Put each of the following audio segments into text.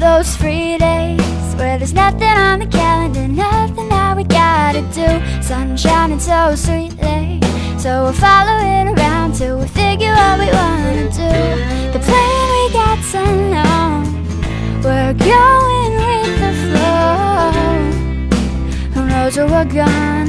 free days where there's nothing on the calendar, nothing that we gotta do. Sun shining so sweetly, so we'll follow it around till we figure what we wanna do. The plan we got's unknown, we're going with the flow. Who knows where we're gonna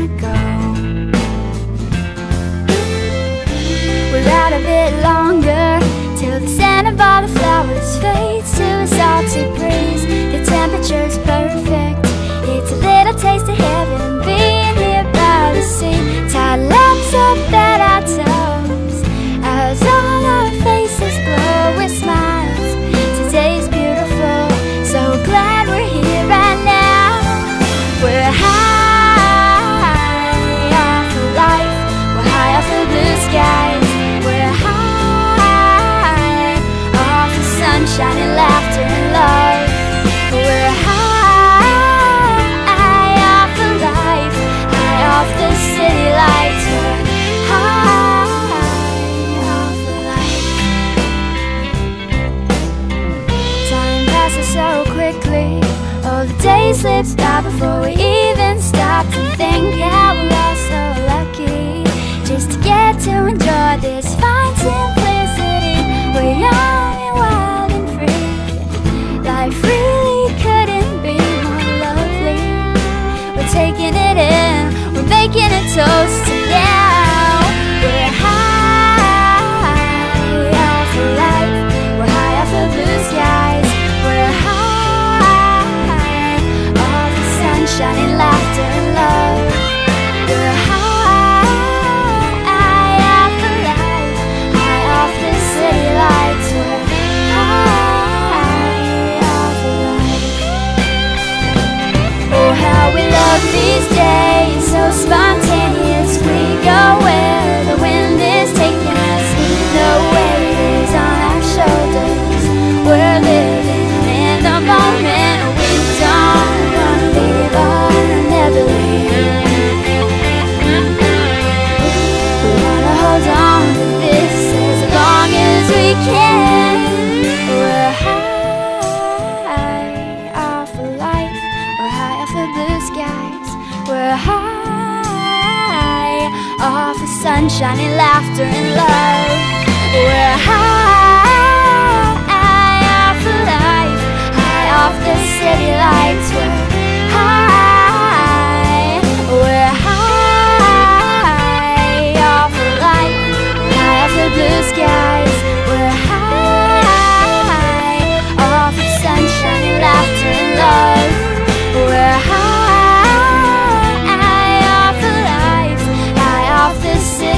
and laughter and love. We're high off of life, high off the city lights. We're high off of life. Time passes so quickly. Oh, the day slips by before we even making High off the sunshine and laughter and love. We're high off of life, high off the city lights. We're say